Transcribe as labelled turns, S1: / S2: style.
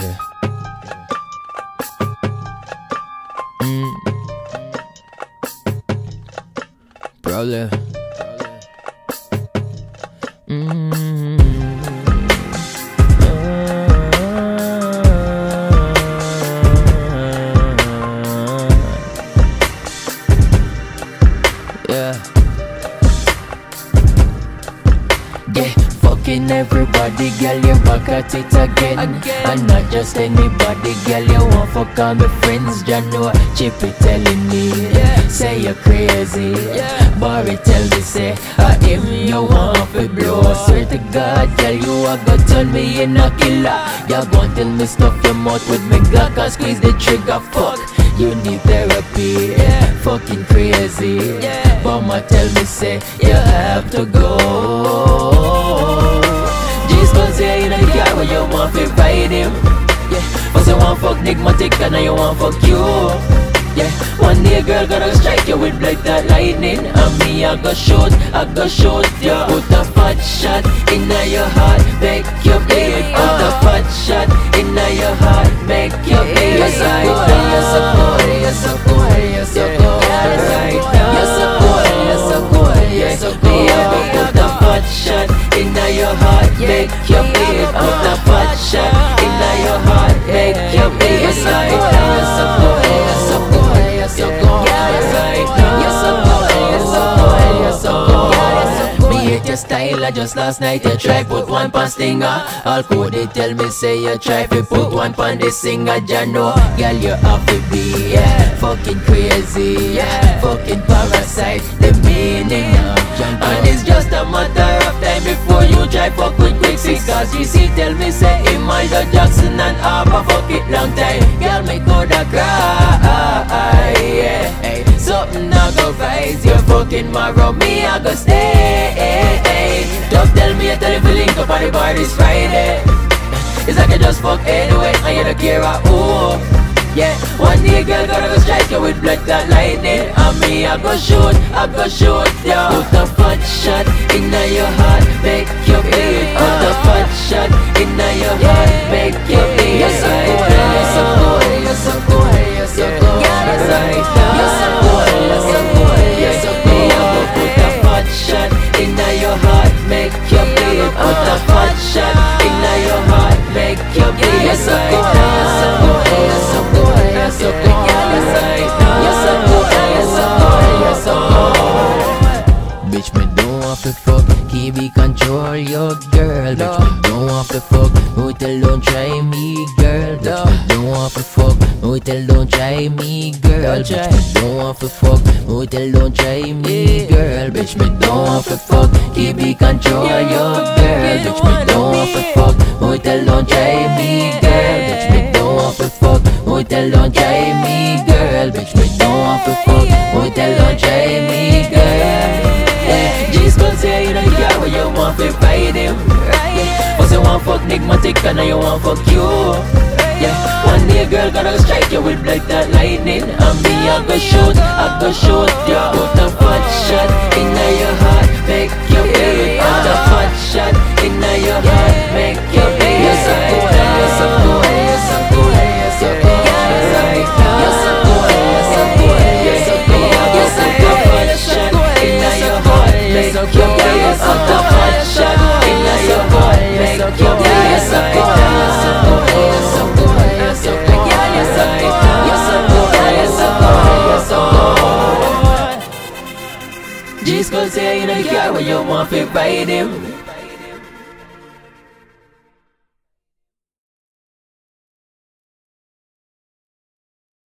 S1: Yeah. Mm. Problem. Mm. Yeah. Yeah, fucking everybody, girl, you back at it again. And not just anybody, girl, you want fuck all my friends. You know, Chippy telling me, say you're crazy. Barry tell me, say, I him you want to blow. Swear to God, girl, you are gonna turn me in a killer. You gonna tell me stuff your mouth with me Glock and squeeze the trigger. Fuck, you need therapy. yeah. Fucking crazy. Mama tell me, say, you have to go. Say in the car where you want to ride him Yeah, first you want fuck Nigmatic and now you want fuck you. Yeah, one day a girl gonna strike you with blood that lightning. And me I go shoot, I go shoot you Put a fat shot in your heart, you're so good, you're so good, you're so good Right now, you're so good, you're so good, you're so good Me hate your style, I just last night you try put one pan stinger. All could they tell me say you try fi put one pan the singer Ya know, girl you have to be yeah, fucking crazy yeah, Fucking parasite, Cause you see tell me say him Michael Jackson and Abba fuck it long time. Girl me coulda cry yeah. Hey, something I go rise You fucking marrow me I go stay. Don't tell me I tell you to link up on the bar this Friday. It's like I just fuck anyway and you don't care at all. Yeah, one day girl gonna go strike you with blood that lightning. And me I go shoot, I go shoot ya Put a fat shot in your heart, heart, make you bleed Put a fat shot in your heart, make you bleed You're so good, you're so you're so good girl. Bitch, me don't want to fuck, no tell don't try me, girl. Bitch, me don't want to fuck, no tell don't try me, girl. Bitch, me don't want to fuck, no tell don't try me, girl. Bitch, me don't want to fuck, keep me control your girl. Bitch, me don't want to fuck, no tell don't try me, girl. Bitch, me don't want to fuck. Boy, tell don't try me, girl you want fuck Nigmatic and now you want fuck you. Yeah. One day girl gonna strike you with blood that lightning. And me I go shoot, I go shoot ya Put a fat shot. In your heart Make you bleed Put a fat shot in your heart Make you bleed You're so good, you're so good, you're so good, you're so now. You're so good, you're so good, you're so good. You're so good, you're so good, you're so good. You're so good, you're so good, G's gon' say you don't care what you want ride him